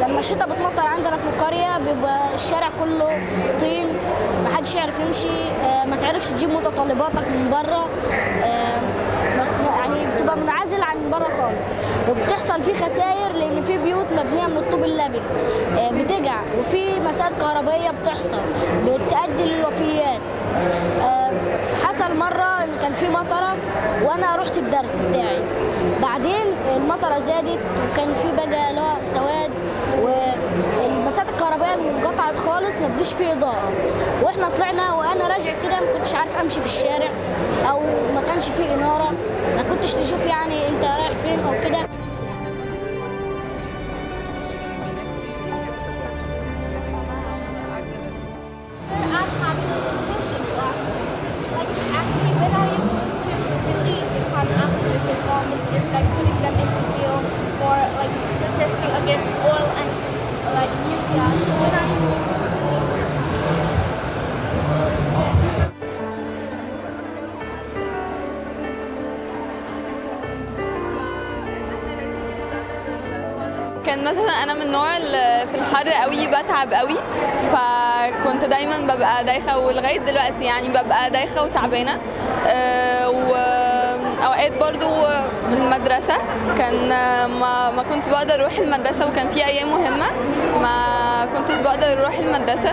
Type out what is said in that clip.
لما الشتاء بتمطر عندنا في القرية بيبقى الشارع كله طين محدش يعرف يمشي. آه، ما تعرفش تجيب متطلباتك من بره آه، يعني بتبقى منعزل عن بره خالص. وبتحصل فيه خسائر لأن في بيوت مبنية من الطوب اللبن. آه، بتجع. وفي مسائل كهربائية بتحصل. بتؤدي للوفيات. حصل مرة إن كان في مطرة وأنا رحت الدرس بتاعي. بعدين المطرة زادت وكان في بقى هو سواد. الكهربائيه انقطعت خالص ما بقيش فيه إضاءة. وإحنا طلعنا وأنا راجع كده ما كنتش عارف أمشي في الشارع أو ما كانش فيه إنارة ما كنتش تشوف يعني أنت رايح فين أو كده. كان مثلا أنا من النوع اللي في الحر قوي بتعب قوي فكنت دايما ببقى دايخة ولغاية دلوقتي يعني ببقى دايخة وتعبانة. أه واوقات برضو من المدرسة كان آه، ما ما كنتش بقدر أروح المدرسة وكان في أيام مهمة ما كنتش بقدر أروح المدرسة.